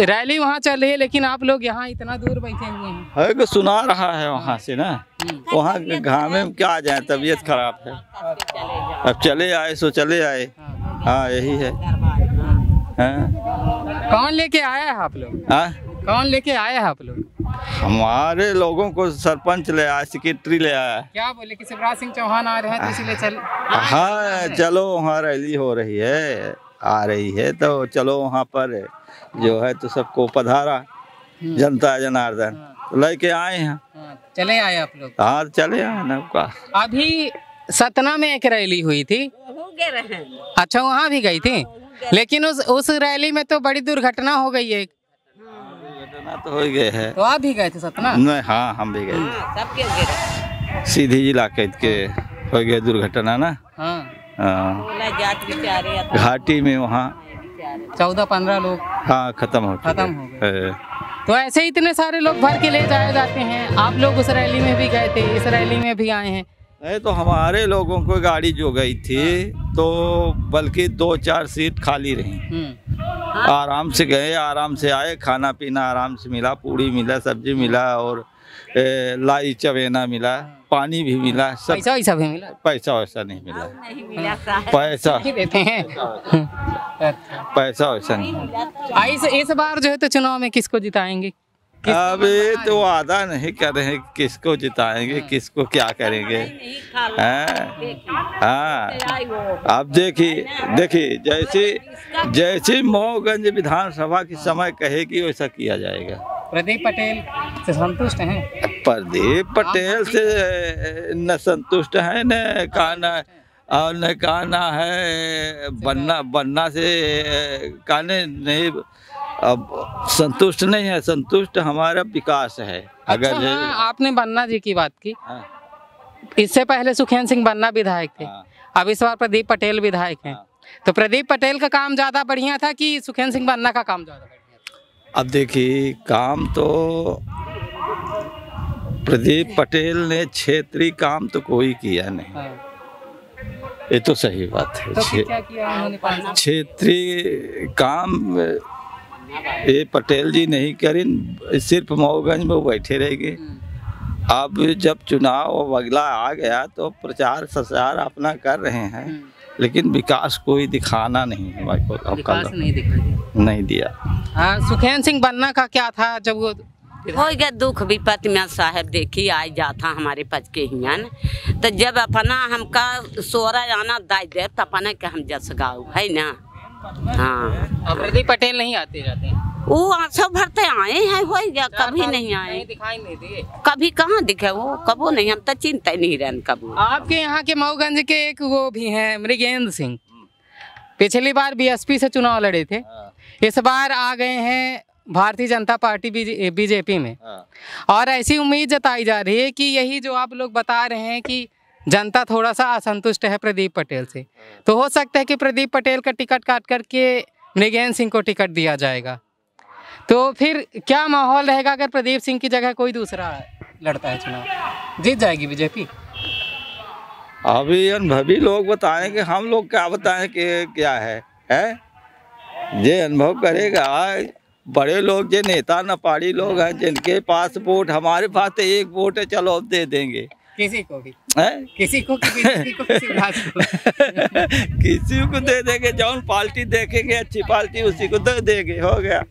Rally वहाँ चल रही है लेकिन आप लोग यहाँ इतना दूर बैठे हुए हैं। है कि सुना रहा है वहाँ से ना। हम्म, वहाँ घामे में क्या जाए तबीयत खराब है। अब चले आए सो चले आए। हाँ। हाँ यही है। हाँ। कौन लेके आया है आप लोग? हाँ? कौन लेके आया है आप लोग? हमारे लोगों को सरपंच ले आया सेक्रेटरी ले आया। क्या बोले कि शिवराज सिंह चौहान आ रहे हैं तो इसलिए चल हाँ चलो वहाँ रैली हो रही है। आ रही है तो चलो वहाँ पर जो है तो सबको पधारा हम्म, जनता जनार्दन। हाँ, तो लेके आए हैं। हाँ, चले आए आप लोग। हाँ चले आए ना अभी सतना में एक रैली हुई थी। हो गए रहे अच्छा वहाँ भी गई थी? लेकिन उस उस रैली में तो बड़ी दुर्घटना हो गई है घटना तो हो ही गए है। तो आप भी गए थे सतना? नहीं हाँ हम भी गए। हो सीधी जिला के हो गए दुर्घटना ना। हाँ हाँ। घाटी में वहाँ चौदह पंद्रह लोग। हाँ खत्म हो खत्म हो हैं। तो ऐसे ही इतने सारे लोग भर के ले जाए जाते हैं। आप लोग उस रैली में भी गए थे इस रैली में भी आए हैं। नहीं तो हमारे लोगों को गाड़ी जो गई थी तो बल्कि दो चार सीट खाली रही। हम्म, आराम से गए आराम से आए खाना पीना आराम से मिला पूड़ी मिला सब्ज़ी मिला और ए, लाई चवेना मिला पानी भी मिला सब पैसा वैसा भी मिला। पैसा वैसा नहीं मिला। नहीं मिला पैसा। ही देते हैं। पैसा वैसा नहीं। मिला इस इस बार जो है तो चुनाव में किसको जिताएँगे? अब अभी तो वादा नहीं कर रहे हैं किसको जिताएँगे किसको क्या करेंगे। हैं। हाँ। आप देखिए देखिए जैसे जैसे मऊगंज विधानसभा की समय कहेगी वैसा किया जाएगा। प्रदीप पटेल से संतुष्ट हैं? प्रदीप पटेल से न संतुष्ट है न काना और न काना है। बनना बनना से काने नहीं अब संतुष्ट नहीं है। संतुष्ट हमारा विकास है। अगर अच्छा अगर हाँ, आपने बन्ना जी की बात की। हाँ, इससे पहले सुखेंद्र सिंह बन्ना विधायक थे। हाँ, अब इस बार प्रदीप पटेल विधायक हैं। हाँ। तो प्रदीप पटेल का काम ज़्यादा बढ़िया था कि सुखेंद्र सिंह बन्ना का काम ज़्यादा अब देखिए काम तो प्रदीप पटेल ने क्षेत्रीय काम तो कोई किया नहीं हाँ। ये तो सही बात है तो? क्षेत्रीय काम ये पटेल जी नहीं करें सिर्फ़ मऊगंज में बैठे रह गए हम्म, अब जब चुनाव अगला आ गया तो प्रचार प्रसार अपना कर रहे हैं हम्म। लेकिन विकास कोई दिखाना नहीं है नहीं दिखा नहीं दिया। हाँ सुखेंद्र सिंह बन्ना का क्या था जब वो हो गया दुख विपत में साहब देखी आई जाता हमारे पच के हियन। तो जब अपना हमका सोरा आना दाई दे तो अपना के हम जस गाऊ है ना? हाँ। अब प्रदीप पटेल नहीं आते जाते। वो आँसू भरते आए हैं हो गया कभी नहीं आए। नहीं दिखाई नहीं दिए। कभी कहाँ दिखे वो? कबो नहीं हम तो चिंता ही नहीं रहन कबो। आपके यहाँ के मऊगंज के एक वो भी हैं मृगेंद्र सिंह। पिछली बार बीएसपी से चुनाव लड़े थे। इस बार आ गए हैं भारतीय जनता पार्टी बीजेपी में। और ऐसी उम्मीद जताई जा रही है कि यही जो आप लोग बता रहे हैं कि जनता थोड़ा सा असंतुष्ट है प्रदीप पटेल से। तो हो सकता है कि प्रदीप पटेल का टिकट काट करके मृगेंद्र सिंह को टिकट दिया जाएगा। तो फिर क्या माहौल रहेगा अगर प्रदीप सिंह की जगह कोई दूसरा लड़ता है चुनाव? जीत जाएगी बीजेपी? अभी अनुभवी लोग बताएँ कि हम लोग क्या बताएँ कि क्या है है? जे अनुभव करेगा। बड़े लोग जो नेता नपाड़ी लोग हैं जिनके पास वोट हमारे पास तो एक वोट है चलो अब दे देंगे। किसी को भी। है? किसी को कि बीजेपी को किसी को। किसी को दे देंगे जो पार्टी देखेंगे अच्छी पार्टी उसी को दे देंगे हो गया।